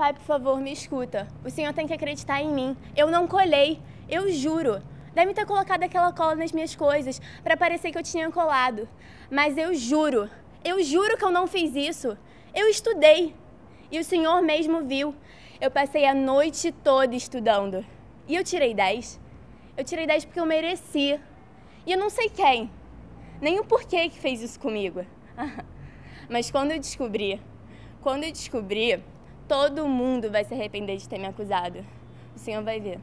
Pai, por favor, me escuta. O Senhor tem que acreditar em mim. Eu não colhei, eu juro. Deve ter colocado aquela cola nas minhas coisas para parecer que eu tinha colado. Mas eu juro, eu juro que eu não fiz isso. Eu estudei. E o Senhor mesmo viu. Eu passei a noite toda estudando. E eu tirei 10. Eu tirei 10 porque eu merecia. E eu não sei quem, nem o porquê que fez isso comigo. Mas quando eu descobri, quando eu descobri, todo mundo vai se arrepender de ter me acusado. O Senhor vai ver.